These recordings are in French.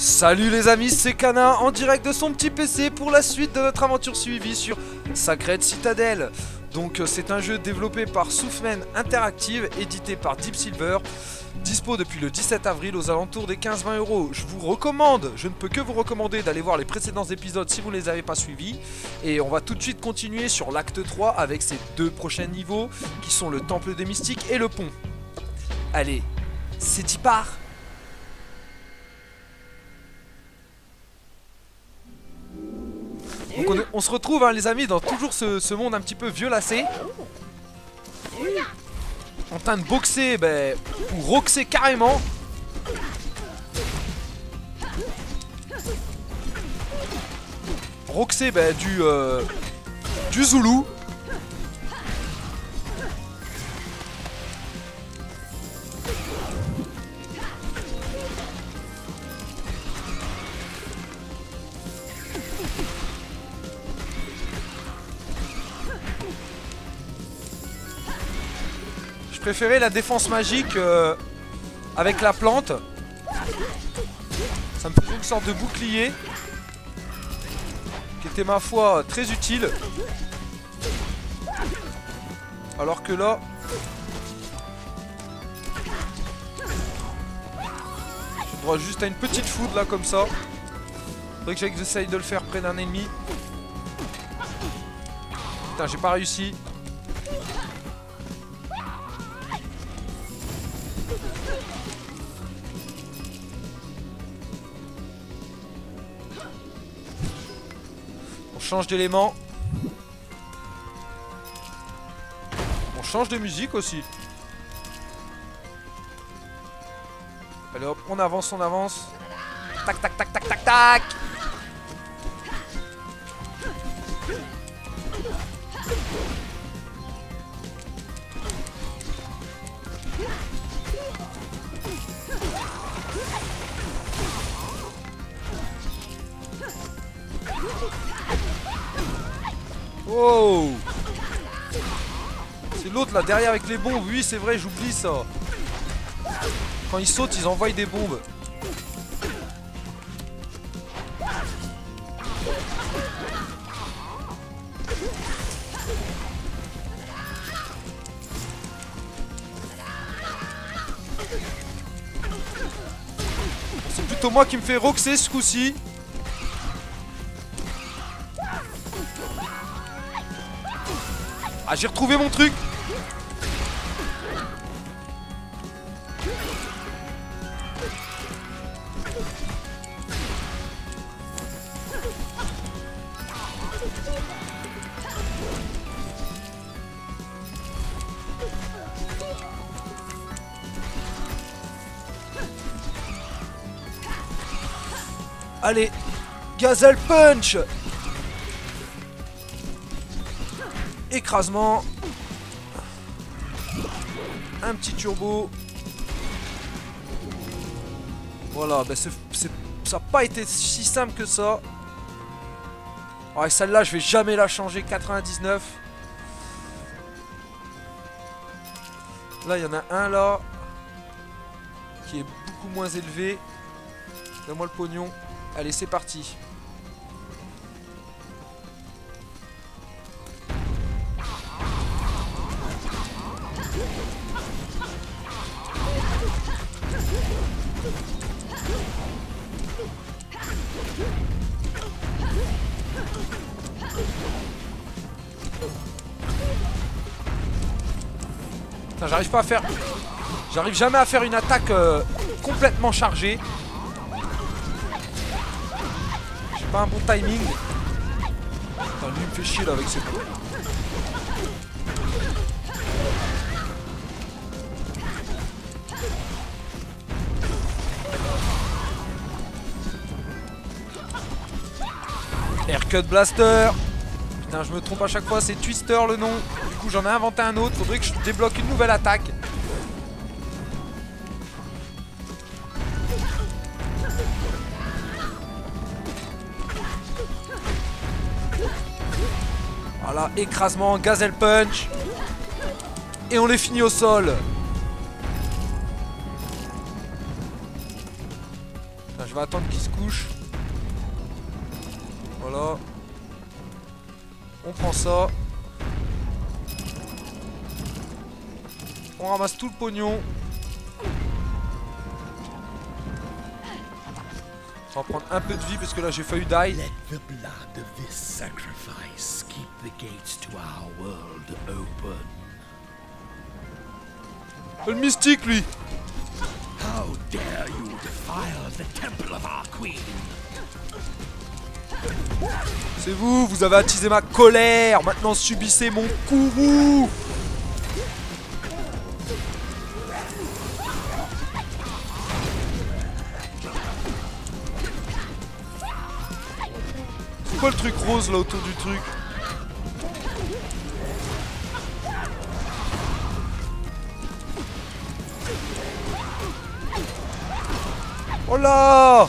Salut les amis, c'est Kana en direct de son petit PC pour la suite de notre aventure suivie sur Sacred Citadel. Donc euh, c'est un jeu développé par Soufmen Interactive, édité par Deep Silver, dispo depuis le 17 avril aux alentours des 15-20 euros. Je vous recommande, je ne peux que vous recommander d'aller voir les précédents épisodes si vous ne les avez pas suivis. Et on va tout de suite continuer sur l'acte 3 avec ces deux prochains niveaux qui sont le Temple des Mystiques et le pont. Allez, c'est y part Donc on, se retrouve hein, les amis dans toujours ce, ce monde un petit peu violacé En train de boxer ben, ou roxer carrément. Roxer ben, du, euh, du Zoulou Je préférais la défense magique euh, avec la plante. Ça me faisait une sorte de bouclier qui était ma foi très utile. Alors que là, j'ai droit juste à une petite foudre là comme ça. Faudrait que j'essaye de le faire près d'un ennemi. Putain, j'ai pas réussi. Change d'élément. On change de musique aussi. Allez hop, on avance, on avance. Tac, tac, tac, tac, tac, tac. Là derrière avec les bombes, oui c'est vrai j'oublie ça. Quand ils sautent ils envoient des bombes. C'est plutôt moi qui me fais roxer ce coup-ci. Ah j'ai retrouvé mon truc Allez Gazelle Punch Écrasement. Un petit turbo. Voilà, c'est- ça n'a pas été si simple que ça. Ouais, celle-là, je vais jamais la changer. 99. Là, il y en a un là. Qui est beaucoup moins élevé. Donne-moi le pognon. Allez, c'est parti. J'arrive pas à faire... J'arrive jamais à faire une attaque euh, complètement chargée. Pas un bon timing. Putain, lui me fait chier là avec ses... Aircut Blaster Putain, je me trompe à chaque fois, c'est Twister le nom. Du coup, j'en ai inventé un autre. Faudrait que je débloque une nouvelle attaque. Écrasement, gazelle punch. Et on les finit au sol. Je vais attendre qu'il se couche. Voilà. On prend ça. On ramasse tout le pognon. On va prendre un peu de vie parce que là j'ai failli die. The gates to our world open. Le mystique lui How dare you defile the temple of our queen? C'est vous, vous avez attisé ma colère Maintenant subissez mon courroux C'est quoi le truc rose là autour du truc? Oh là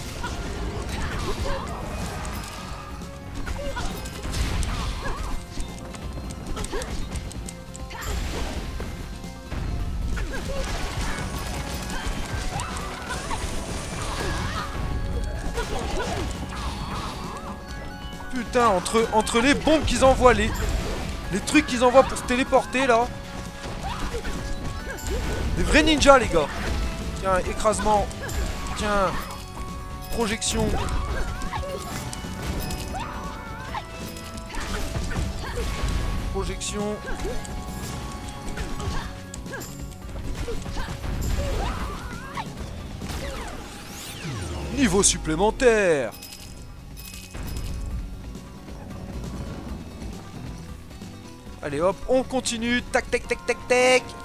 Putain, entre, les bombes qu'ils envoient, les, les trucs qu'ils envoient pour se téléporter là. Des vrais ninjas, les gars. Tiens, écrasement. Projection. Projection. Niveau supplémentaire Allez hop, on continue. Tac, tac, tac, tac, tac.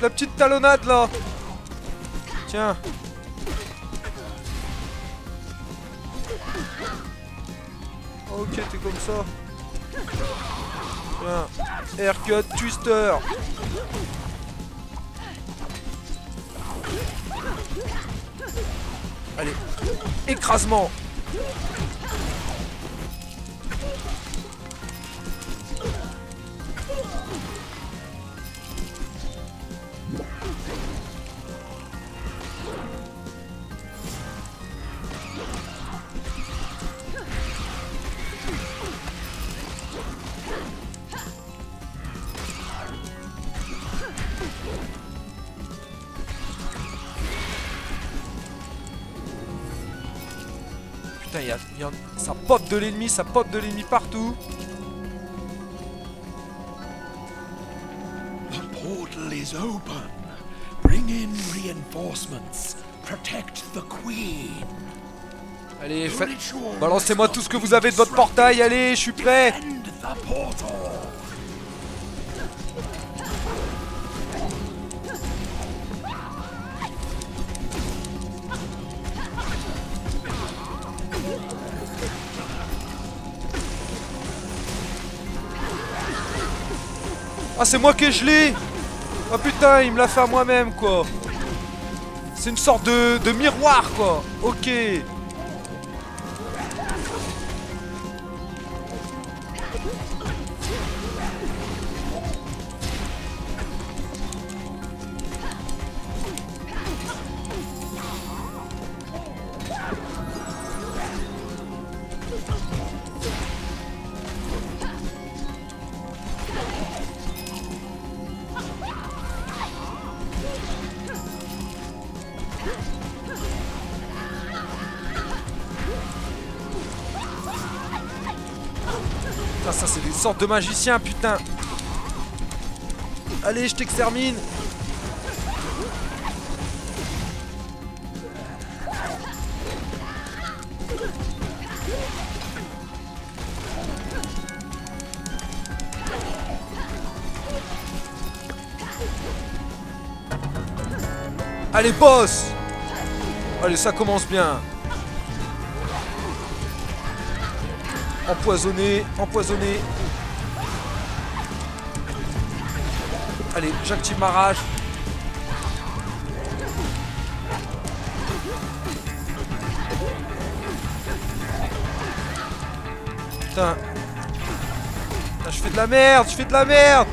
La petite talonnade là. Tiens. Ok, t'es comme ça. Tiens. Haircut, twister. Allez. Écrasement. Pop de l'ennemi, ça pop de l'ennemi partout. The portal is open. Bring in reinforcements. Protect the queen. Allez, faites... Balancez-moi tout ce que vous avez de votre portail, allez, je suis prêt Ah, c'est moi qui ai gelé Ah putain, il me l'a fait à moi-même, quoi. C'est une sorte de, de miroir, quoi. Ok ça, c'est des sortes de magiciens, putain. Allez, je t'extermine. Allez, boss. Allez, ça commence bien Empoisonné, empoisonné. Allez, j'active ma rage. Putain. Putain, je fais de la merde, je fais de la merde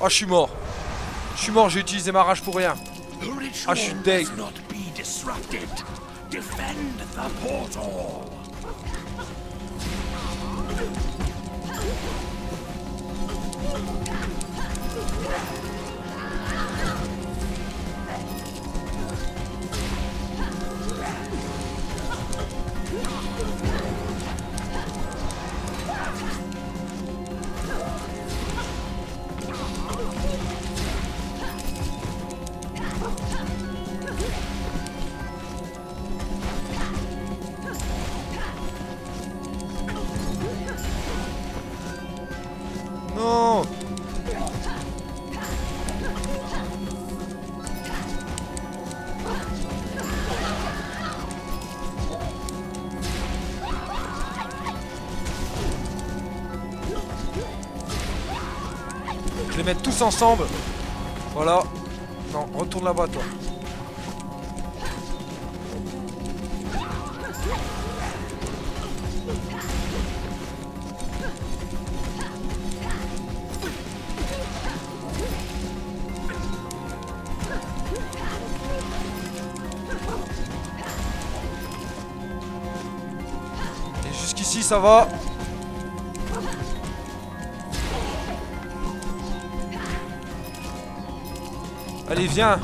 Oh, je suis mort. Je suis mort, j'ai utilisé ma rage pour rien. Ah, je suis deg. Defend the portal. Tous ensemble. Voilà. Non, retourne là-bas toi. Et jusqu'ici ça va. Allez, viens.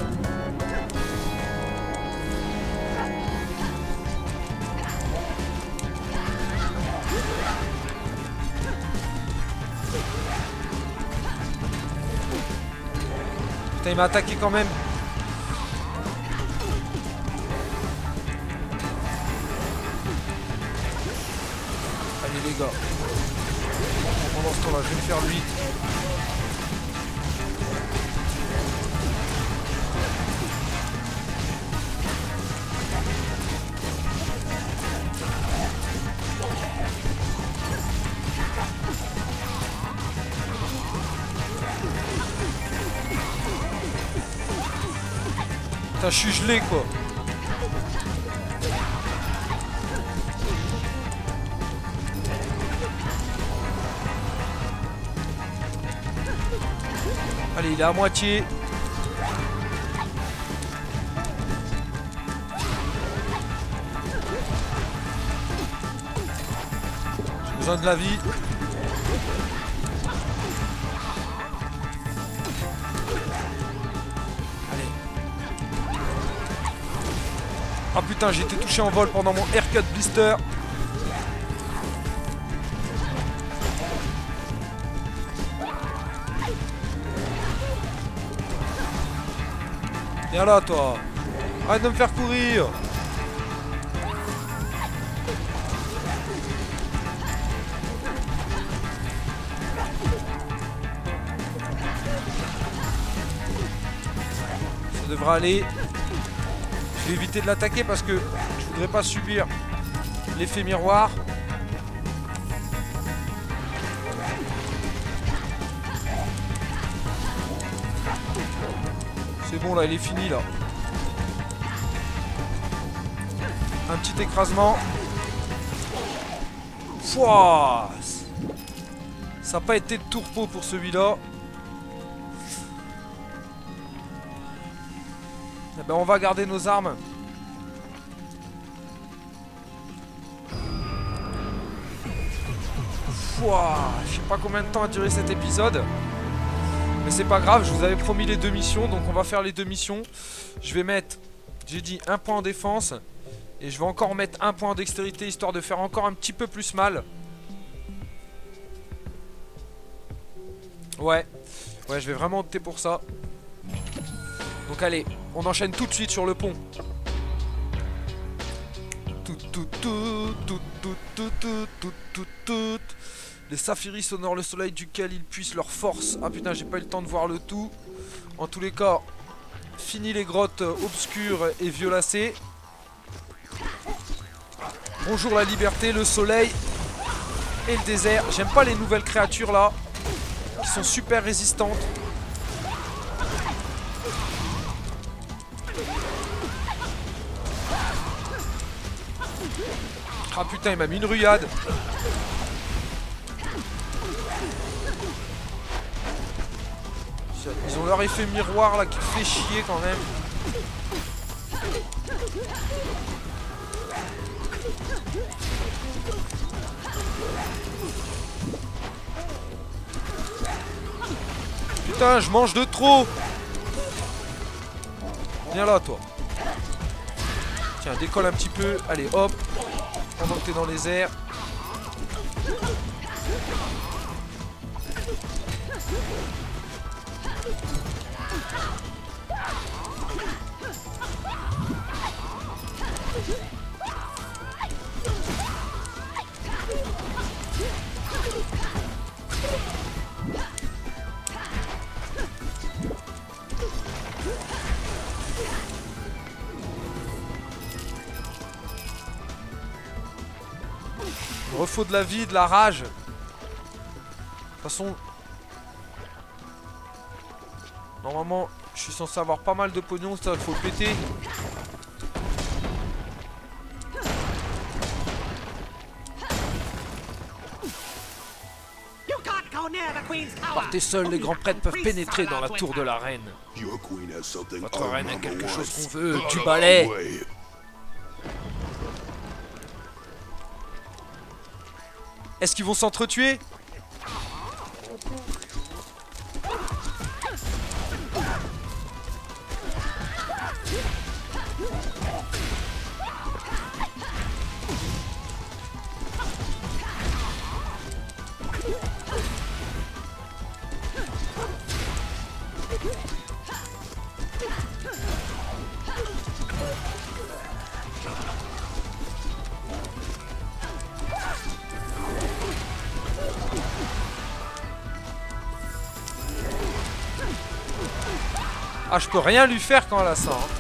Putain, il m'a attaqué quand même. Allez les gars. Pendant ce temps-là, je vais le faire lui. Putain, je suis gelé quoi. Allez, il est à moitié. J'ai besoin de la vie. Putain, j'ai été touché en vol pendant mon haircut blister. Viens là, toi. Arrête de me faire courir. Ça devrait aller. Vais éviter de l'attaquer parce que je voudrais pas subir l'effet miroir. C'est bon là, il est fini là. Un petit écrasement. Fouah Ça n'a pas été de tourpeau pour celui-là. Ben on va garder nos armes. Fouah Je sais pas combien de temps a duré cet épisode. Mais c'est pas grave, je vous avais promis les deux missions, donc on va faire les deux missions. Je vais mettre, j'ai dit, un point en défense. Et je vais encore mettre un point en dextérité, histoire de faire encore un petit peu plus mal. Ouais. Ouais, je vais vraiment opter pour ça. Donc allez, on enchaîne tout de suite sur le pont. Tout, tout, tout, tout, tout, tout, tout, tout, tout. Les saphiris honorent le soleil duquel ils puissent leur force. Ah putain, j'ai pas eu le temps de voir le tout. En tous les cas, fini les grottes obscures et violacées. Bonjour la liberté, le soleil et le désert. J'aime pas les nouvelles créatures là, qui sont super résistantes. Ah putain, il m'a mis une ruyade. Ils ont leur effet miroir là qui fait chier quand même. Putain, je mange de trop Viens là, toi. Tiens, décolle un petit peu. Allez, hop. Pendant que t'es dans les airs. De la vie, de la rage. De toute façon... Normalement, je suis censé avoir pas mal de pognon, ça il faut le péter. Partez seuls, les grands prêtres peuvent pénétrer dans la tour de la reine. Votre reine a quelque chose qu'on veut, du balai. Est-ce qu'ils vont s'entretuer? Ah, je peux rien lui faire quand elle a ça. hein.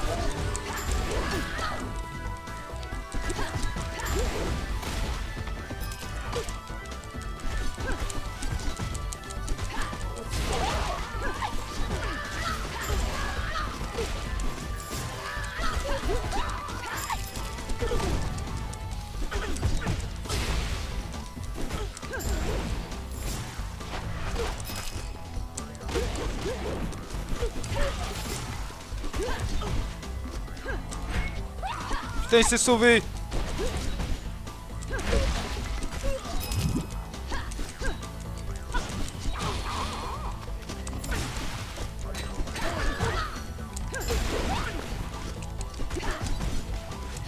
Putain, il s'est sauvé.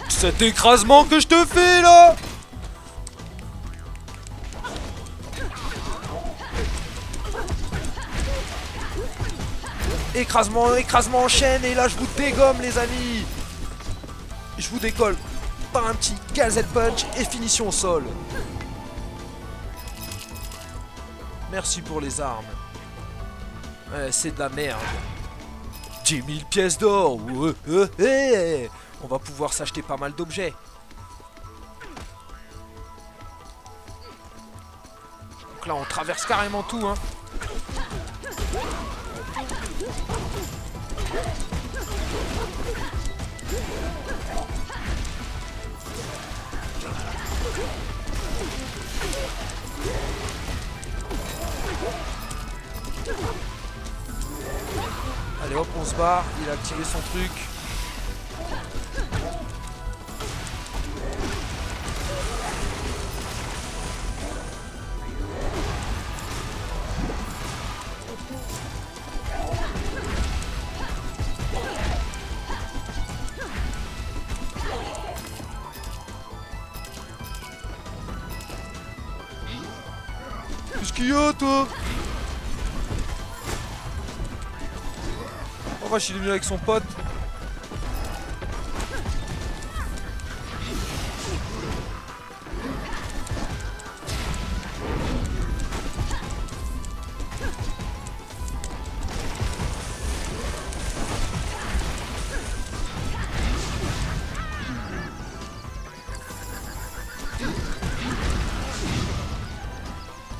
Cet écrasement que je te fais là! Écrasement, écrasement en chaîne et là je vous dégomme les amis Je vous décolle. Par un petit gazelle punch et finition au sol. Merci pour les armes. C'est de la merde. 10 000 pièces d'or. On va pouvoir s'acheter pas mal d'objets. Donc là on traverse carrément tout hein Allez hop on se barre, il a activé son truc. Qu'est-ce qu'il y a toi? Vache il est venu avec son pote.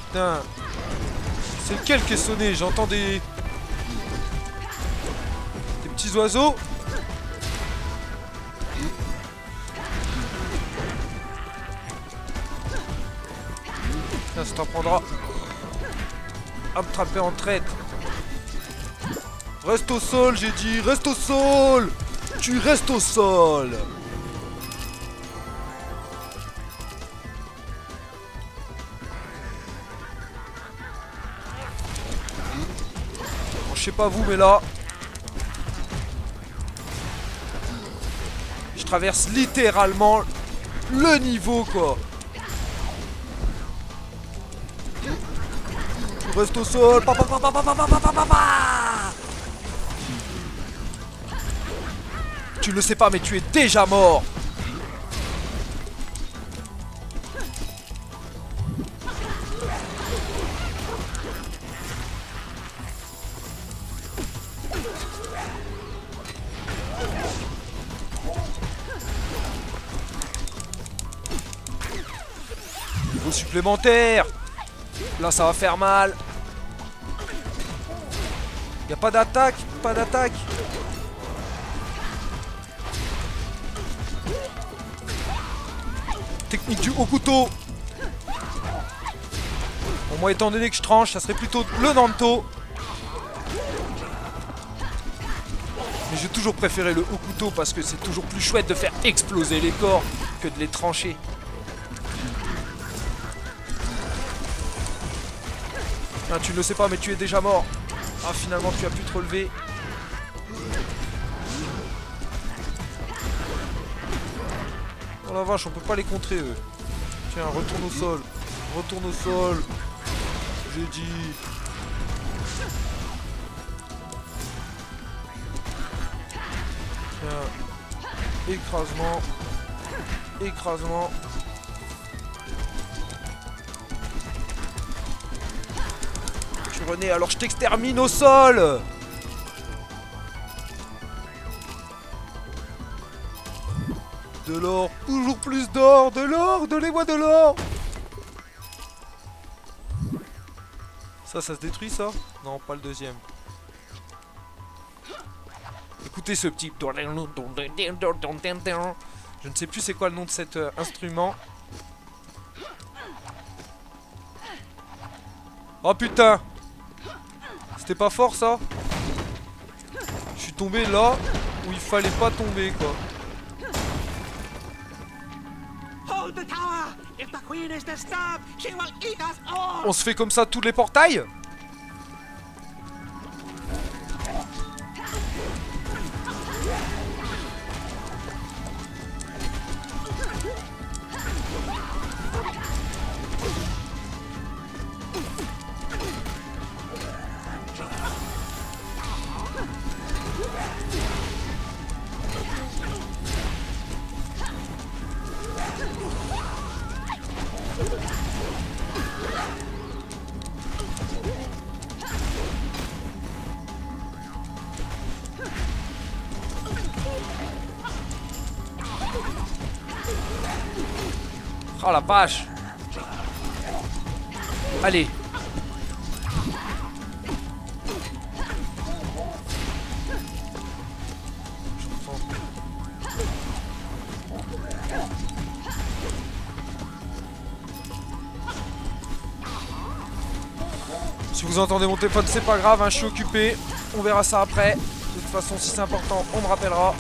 Putain. C'est lequel qui est sonné J'entends des oiseaux. Ça t'en prendra. à me trapper en traite. Reste au sol, j'ai dit. Reste au sol. Tu restes au sol. je sais pas vous, mais là, traverse littéralement le niveau, quoi. Reste au sol. Tu le sais pas, mais tu es déjà mort. Là, ça va faire mal. Y a pas d'attaque, pas d'attaque. Technique du haut couteau. Bon, moi, étant donné que je tranche, ça serait plutôt le Nanto. Mais j'ai toujours préféré le haut couteau parce que c'est toujours plus chouette de faire exploser les corps que de les trancher. Ah, tu ne le sais pas, mais tu es déjà mort. Ah, finalement, tu as pu te relever. Oh la vache, on peut pas les contrer, eux. Tiens, retourne au sol. Retourne au sol. J'ai dit. Tiens. Écrasement. Écrasement. Alors je t'extermine au sol. De l'or, toujours plus d'or, de l'or, donnez-moi de l'or. Ça, ça se détruit ça? Non, pas le deuxième. Écoutez ce petit... Je ne sais plus c'est quoi le nom de cet euh, instrument. Oh putain C'était pas fort ça? Je suis tombé là où il fallait pas tomber quoi. On se fait comme ça tous les portails? Oh la vache Allez. Si vous entendez mon téléphone, c'est pas grave, hein, je suis occupé. On verra ça après. De toute façon, si c'est important, on me rappellera.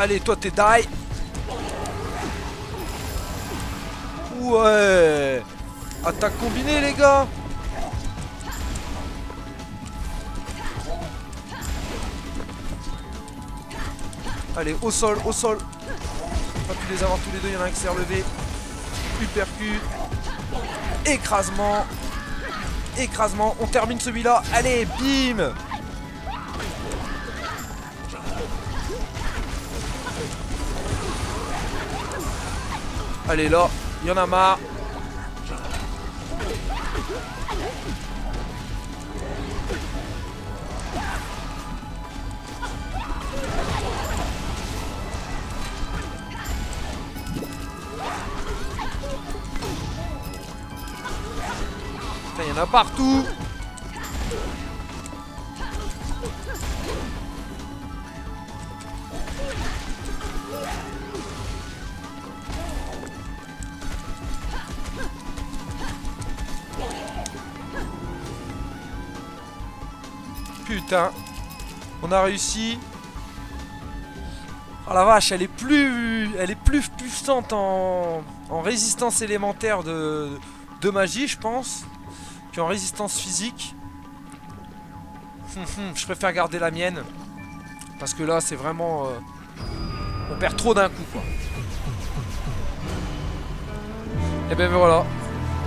Allez, toi t'es die. Ouais. Attaque combinée, les gars. Allez, au sol, au sol. Va pu les avoir tous les deux. Il y en a un qui s'est relevé. Uppercut. Écrasement. Écrasement. On termine celui-là. Allez, bim. Allez là, il y en a marre. Y en a partout. On a réussi. Oh la vache, elle est plus, elle est plus puissante en, résistance élémentaire de, magie, je pense, qu'en résistance physique. Hum, hum, je préfère garder la mienne. Parce que là, c'est vraiment... euh, on perd trop d'un coup, quoi. Et ben voilà.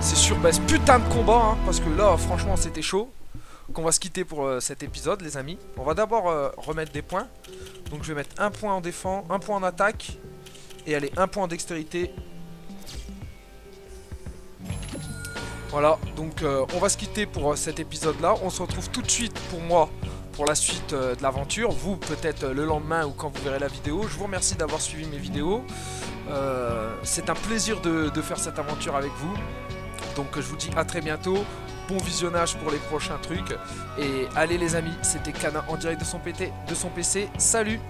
C'est sûr, bah, ce putain de combat, hein, parce que là, franchement, c'était chaud. Qu'on va se quitter pour euh, cet épisode, les amis. On va d'abord euh, remettre des points. Donc je vais mettre un point en défense, un point en attaque. Et allez, un point en dextérité. Voilà, donc euh, on va se quitter pour cet épisode-là. On se retrouve tout de suite pour moi pour la suite de l'aventure. Vous, peut-être le lendemain ou quand vous verrez la vidéo. Je vous remercie d'avoir suivi mes vidéos. C'est un plaisir de faire cette aventure avec vous. Donc je vous dis à très bientôt. Bon visionnage pour les prochains trucs. Et allez les amis, c'était Cana en direct de son, PT, de son PC. Salut